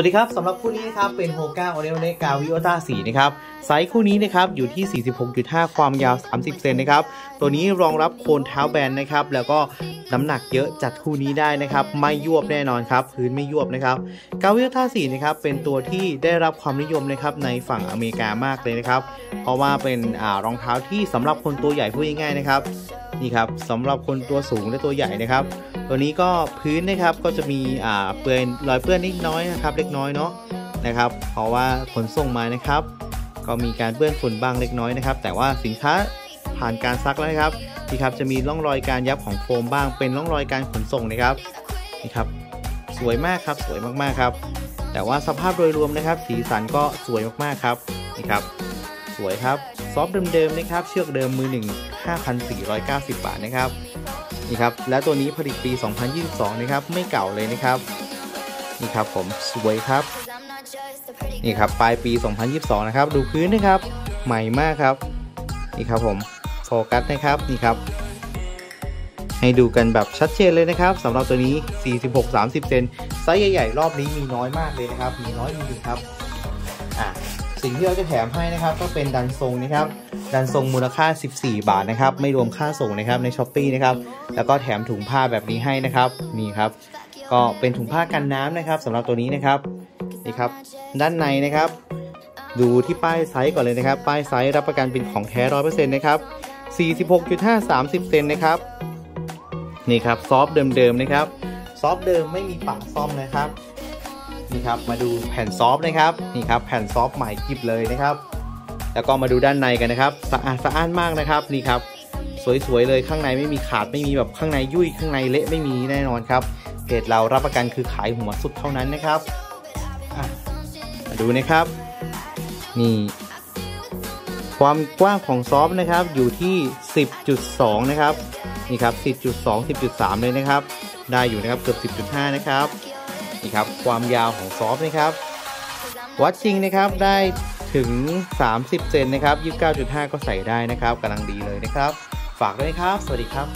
วัสดีครับสำหรับคู่นี้นะครับเป็นโฮก้าโอเนลเนกาวิโอตาสีนะครับไซส์คู่นี้นะครับอยู่ที่ 46.5 ความยาว 30 เซนนะครับตัวนี้รองรับคนเท้าแบนนะครับแล้วก็น้ำหนักเยอะจัดคู่นี้ได้นะครับไม่ยวบแน่นอนครับพื้นไม่ยวบนะครับ Gaviota สี่นะครับเป็นตัวที่ได้รับความนิยมนะครับในฝั่งอเมริกามากเลยนะครับเพราะว่าเป็นอรองเท้าที่สำหรับคนตัวใหญ่พูดง่ายๆนะครับนี่ครับสำหรับคนตัวสูงและตัวใหญ่นะครับ ตัวนี้ก็พื้นนะครับก็จะมีอ่าเปื้อนรอยเปื้อนนิดน้อยนะครับ เล็กน้อยเนาะนะครับ เพราะว่าขนส่งมานะครับ ก็มีการเปื้อนฝุ่นบ้างเล็กน้อยนะครับ แต่ว่าสินค้าผ่านการซักแล้วนะครับนี่ครับจะมีร่องรอยการยับของโฟมบ้าง เป็นร่องรอยการขนส่งนะครับนี่ครับสวยมากครับสวยมากๆครับ แต่ว่าสภาพโดยรวมนะครับ สีสันก็สวยมากๆครับนี่ครับสวยครับซอฟต์เดิมๆนะครับ เชือกเดิมมือหนึ่ง5,490 บาทนะครับ นี่ครับและตัวนี้ผลิตปี 2022 นะครับ ไม่เก่าเลยนะครับ นี่ครับผมสวยครับ นี่ครับปลายปี 2022 นะครับ ดูพื้นนะครับ ใหม่มากครับ นี่ครับผมโฟกัสนะครับ นี่ครับ ให้ดูกันแบบชัดเจนเลยนะครับสำหรับตัวนี้ 46-30 เซนไซส์ใหญ่ๆ รอบนี้มีน้อยมากเลยนะครับ มีน้อยจริงๆครับ อะสิ่งที่เราจะแถมให้นะครับก็เป็นดันทรงนะครับ ดันทรงมูลค่า 14 บาทนะครับ ไม่รวมค่าส่งนะครับใน Shopee นะครับ แล้วก็แถมถุงผ้าแบบนี้ให้นะครับ นี่ครับ ก็เป็นถุงผ้ากันน้ำนะครับสำหรับตัวนี้นะครับ นี่ครับ ด้านในนะครับ ดูที่ป้ายไซส์ก่อนเลยนะครับ ป้ายไซส์รับประกันเป็นของแท้ร้อยเปอร์เซ็นต์นะครับ46.5 30 เซนนะครับ นี่ครับ sole เดิมๆนะครับ sole เดิมไม่มีปะซ่อมนะครับ นี่ครับ มาดูแผ่นซอฟนะครับ นี่ครับ แผ่นซอฟใหม่กิบเลยนะครับ แล้วก็มาดูด้านในกันนะครับ สะอาดสะอ้านมากนะครับนี่ครับ สวยๆเลยข้างในไม่มีขาดไม่มีแบบข้างในยุ่ยข้างในเละไม่มีแน่นอนครับเพจเรารับประกันคือขายหัวสุดเท่านั้นนะครับมาดูนะครับ นี่ ความกว้างของซอฟนะครับอยู่ที่ 10.2 นะครับนี่ครับ 10.2 10.3 เลยนะครับ ได้อยู่นะครับเกือบ 10.5 นะครับนี่ครับ ความยาวของซอฟนะครับ วัดจริงนะครับได้ ถึง 30 เซนนะครับ 29.5 ก็ใส่ได้นะครับกำลังดีเลยนะครับ ฝากด้วยครับ สวัสดีครับ